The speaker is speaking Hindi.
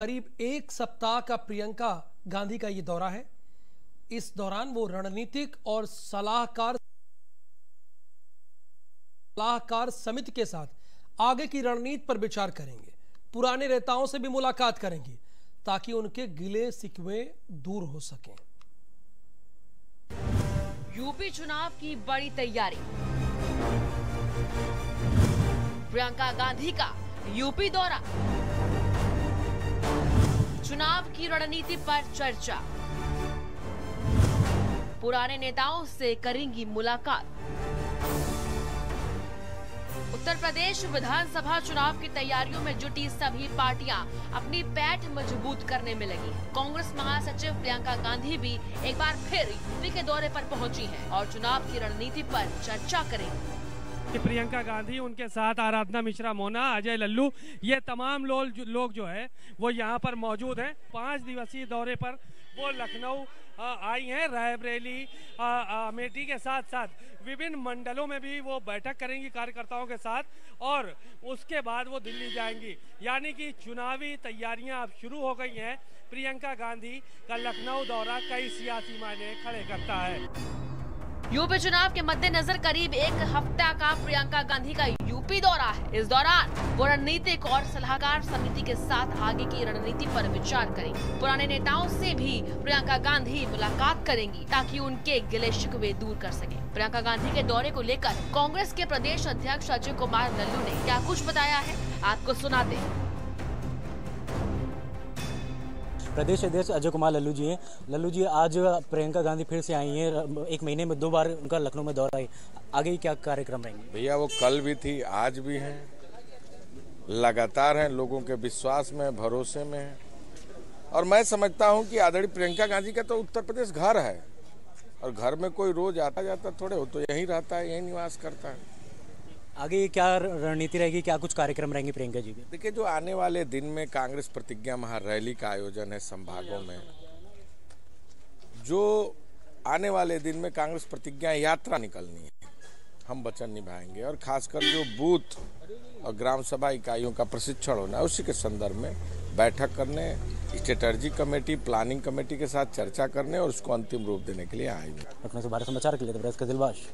करीब एक सप्ताह का प्रियंका गांधी का ये दौरा है। इस दौरान वो रणनीतिक और सलाहकार सलाहकार समिति के साथ आगे की रणनीति पर विचार करेंगे। पुराने नेताओं से भी मुलाकात करेंगे ताकि उनके गिले सिकवे दूर हो सकें। यूपी चुनाव की बड़ी तैयारी। प्रियंका गांधी का यूपी दौरा। चुनाव की रणनीति पर चर्चा। पुराने नेताओं से करेंगी मुलाकात। उत्तर प्रदेश विधानसभा चुनाव की तैयारियों में जुटी सभी पार्टियाँ अपनी पैठ मज़बूत करने में लगी कांग्रेस महासचिव प्रियंका गांधी भी एक बार फिर यूपी के दौरे पर पहुँची हैं और चुनाव की रणनीति पर चर्चा करेंगी। कि प्रियंका गांधी, उनके साथ आराधना मिश्रा, मोना, अजय लल्लू, ये तमाम लोग लोग जो है, वो यहाँ पर मौजूद हैं। पाँच दिवसीय दौरे पर वो लखनऊ आई हैं। रायबरेली अमेठी के साथ साथ विभिन्न मंडलों में भी वो बैठक करेंगी कार्यकर्ताओं के साथ और उसके बाद वो दिल्ली जाएँगी। यानी कि चुनावी तैयारियाँ अब शुरू हो गई हैं। प्रियंका गांधी का लखनऊ दौरा कई सियासी मायने खड़े करता है। यूपी चुनाव के मद्देनजर करीब एक हफ़्ता का प्रियंका गांधी का यूपी दौरा है। इस दौरान वो रणनीतिक और सलाहकार समिति के साथ आगे की रणनीति पर विचार करेंगी। पुराने नेताओं से भी प्रियंका गांधी मुलाकात करेंगी ताकि उनके गिले शिकवे दूर कर सके। प्रियंका गांधी के दौरे को लेकर कांग्रेस के प्रदेश अध्यक्ष अजय कुमार लल्लू ने क्या कुछ बताया है? आपको सुनाते हैं। प्रदेश अध्यक्ष अजय कुमार लल्लू जी हैं। लल्लू जी, आज प्रियंका गांधी फिर से आई हैं। एक महीने में दो बार उनका लखनऊ में दौरा है। आगे क्या कार्यक्रम रहेंगे? भैया, वो कल भी थी, आज भी हैं। लगातार हैं, लोगों के विश्वास में, भरोसे में है। और मैं समझता हूँ कि आदरणीय प्रियंका गांधी का तो उत्तर प्रदेश घर है। और घर में कोई रोज आता जाता थोड़े हो तो यहीं रहता है, यहीं निवास करता है। आगे क्या रणनीति रहेगी? क्या कुछ कार्यक्रम रहेंगे प्रियंका जी के? देखिए जो आने वाले दिन में कांग्रेस प्रतिज्ञा महारैली का आयोजन है संभागों में जो आने वाले दिन में कांग्रेस प्रतिज्ञा यात्रा निकलनी है हम वचन निभाएँगे। और खासकर जो बूथ और ग्राम सभा इकाइयों का प्रशिक्षण होना है उसी के संदर्भ में बैठक करने स्ट्रेटर्जी कमेटी प्लानिंग कमेटी के साथ चर्चा करने और उसको अंतिम रूप देने के लिए आएँगे अपने से भारत समाचार के लिए दिलवाश।